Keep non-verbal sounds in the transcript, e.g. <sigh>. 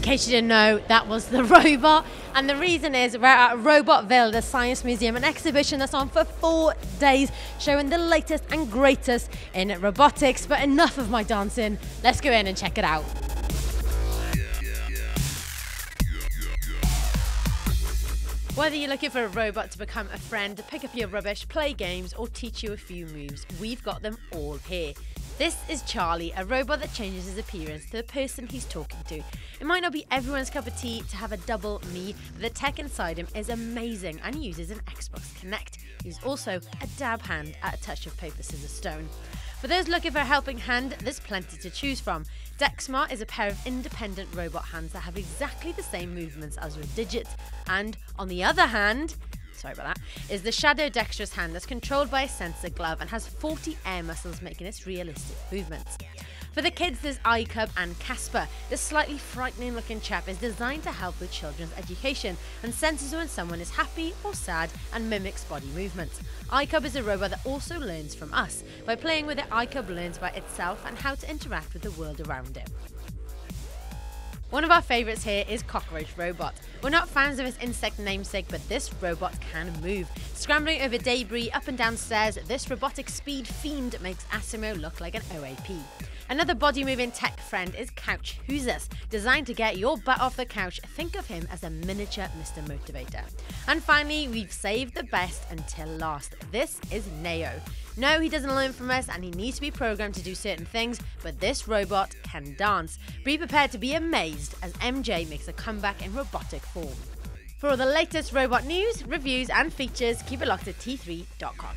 case you didn't know, that was the <laughs> robot. And the reason is we're at Robotville, the Science Museum, an exhibition that's on for four days, showing the latest and greatest in robotics. But enough of my dancing. Let's go in and check it out. Whether you're looking for a robot to become a friend, pick up your rubbish, play games, or teach you a few moves, we've got them all here. This is Charly, a robot that changes his appearance to the person he's talking to. It might not be everyone's cup of tea to have a double me, but the tech inside him is amazing and he uses an Xbox Kinect. He's also a dab hand at a touch of paper, scissors, stone. For those looking for a helping hand, there's plenty to choose from. Dexmart is a pair of independent robot hands that have exactly the same movements as your digits, and on the other hand, sorry about that, is the Shadow Dexterous hand that's controlled by a sensor glove and has 40 air muscles making its realistic movements. For the kids, there's iCub and Kaspar. This slightly frightening looking chap is designed to help with children's education and senses when someone is happy or sad and mimics body movements. iCub is a robot that also learns from us. By playing with it, iCub learns by itself and how to interact with the world around it. One of our favourites here is Cockroach Robot. We're not fans of its insect namesake, but this robot can move. Scrambling over debris up and down stairs, this robotic speed fiend makes Asimo look like an OAP. Another body moving tech friend is Couch Jouzas. Designed to get your butt off the couch, think of him as a miniature Mr. Motivator. And finally, we've saved the best until last. This is Nao. No, he doesn't learn from us and he needs to be programmed to do certain things, but this robot can dance. Be prepared to be amazed as MJ makes a comeback in robotic form. For all the latest robot news, reviews, and features, keep it locked at t3.com.